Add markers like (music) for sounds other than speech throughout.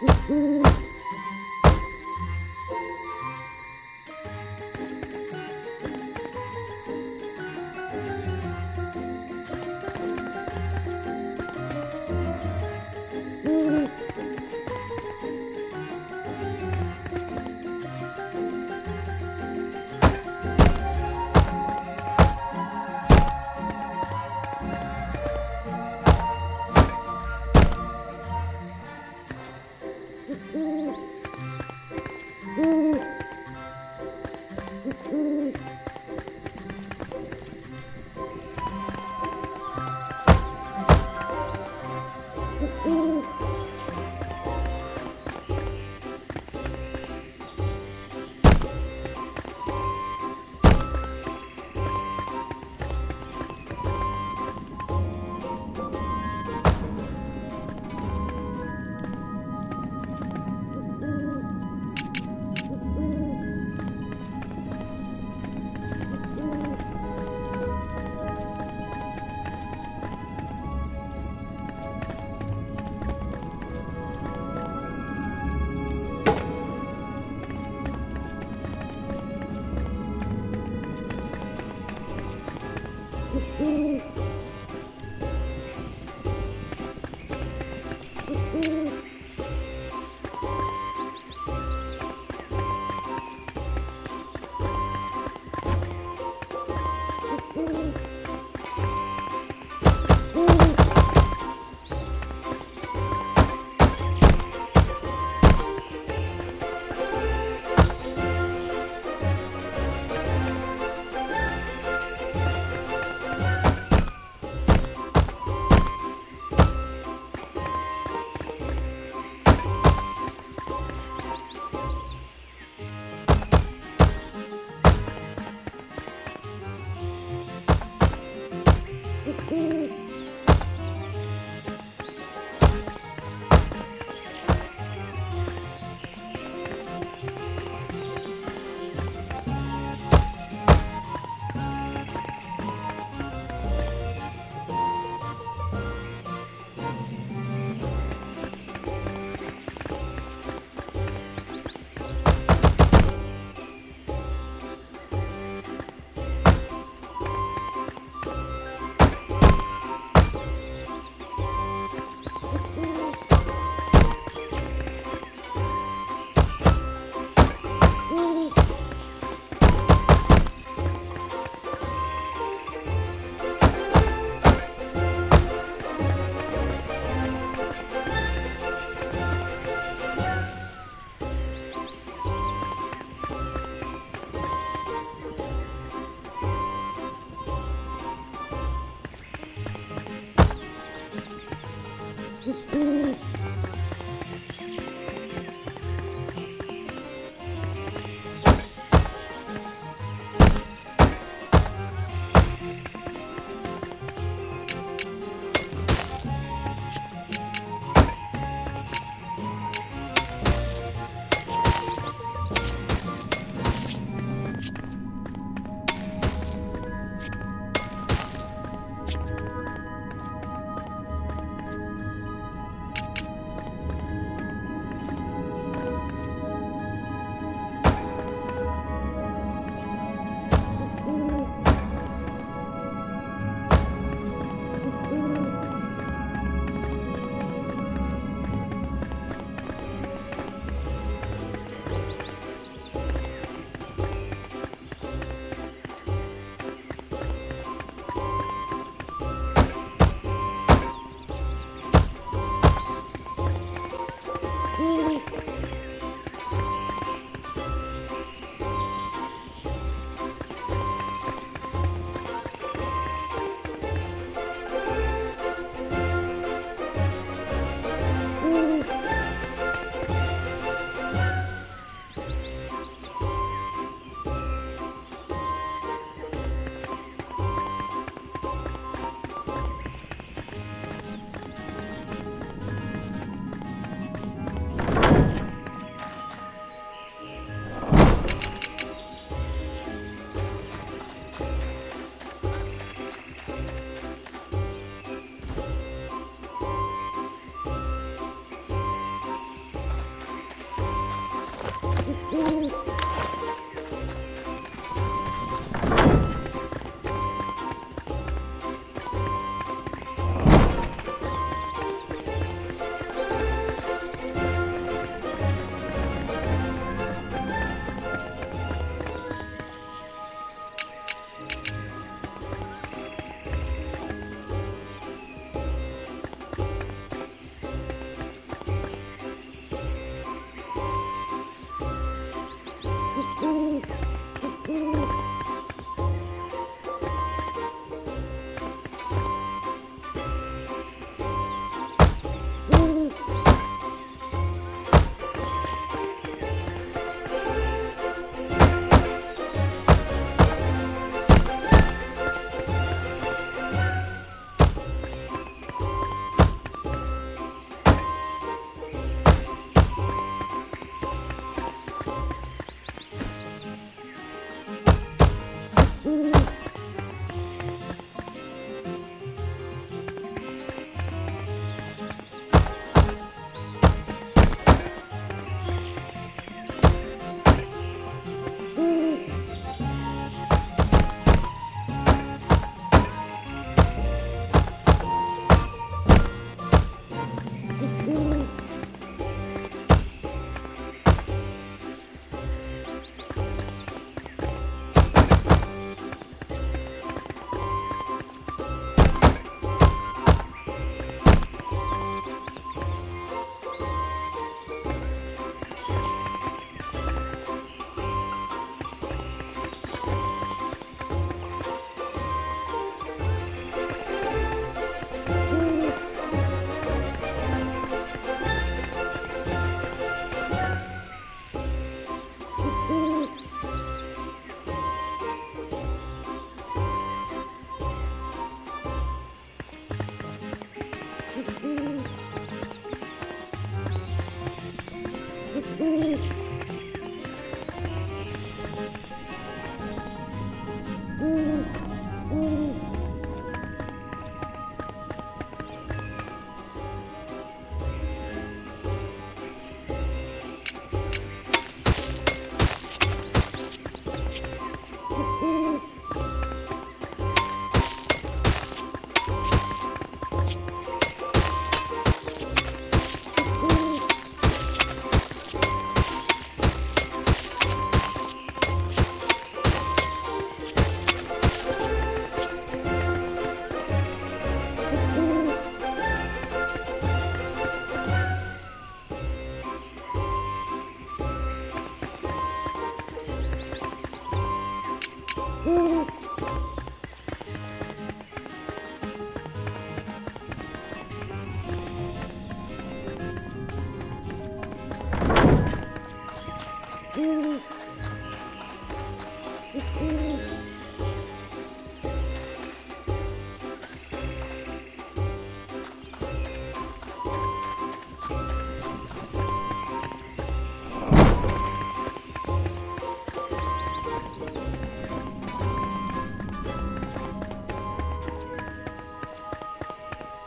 Mm-hmm. (laughs)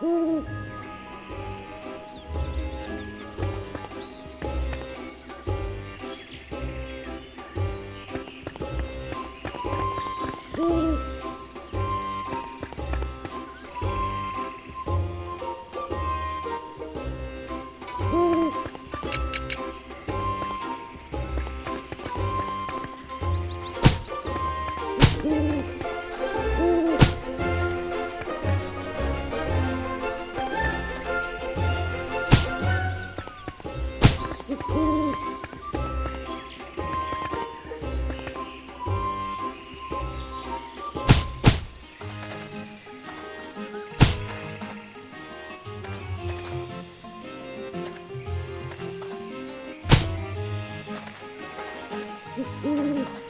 嗯。嗯。